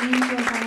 Di.